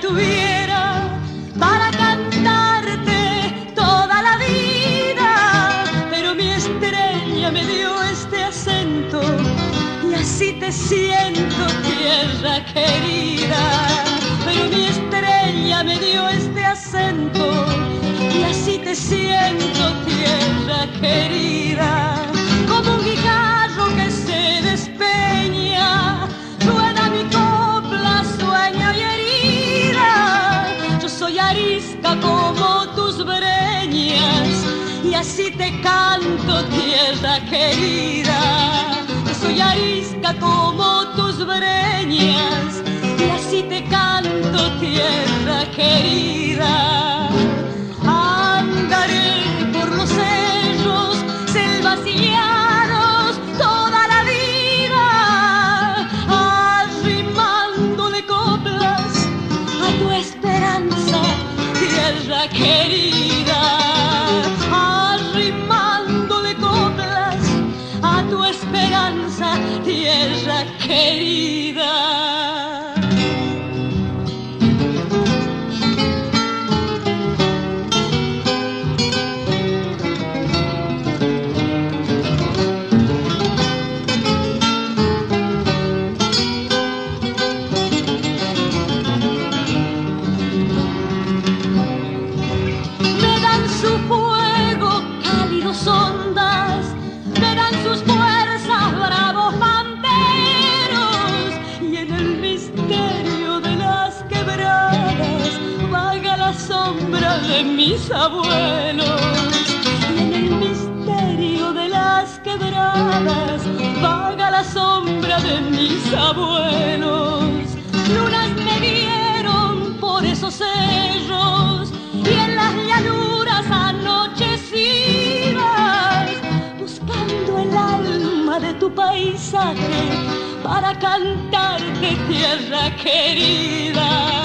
tuviera para cantarte toda la vida. Pero mi estrella me dio este acento y así te siento, tierra querida. Pero mi estrella me dio este acento y así te siento, tierra querida. Como tus breñas y así te canto, tierra querida. Soy arisca como tus breñas tierra querida. La sombra de mis abuelos. Y en el misterio de las quebradas vaga la sombra de mis abuelos. Lunas me dieron por esos cerros y en las llanuras anochecidas, buscando el alma de tu paisaje para cantarte tierra querida,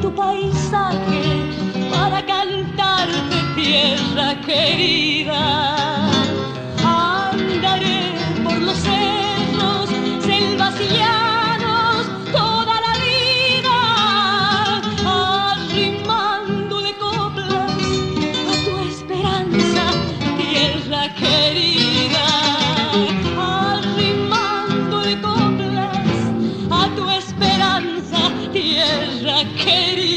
tu paisaje para cantarte tierra querida. Andaré por los cerros, selvas y llanos toda la vida, arrimando de coplas a tu esperanza, tierra querida. Arrimando de coplas a tu esperanza. igreja querida.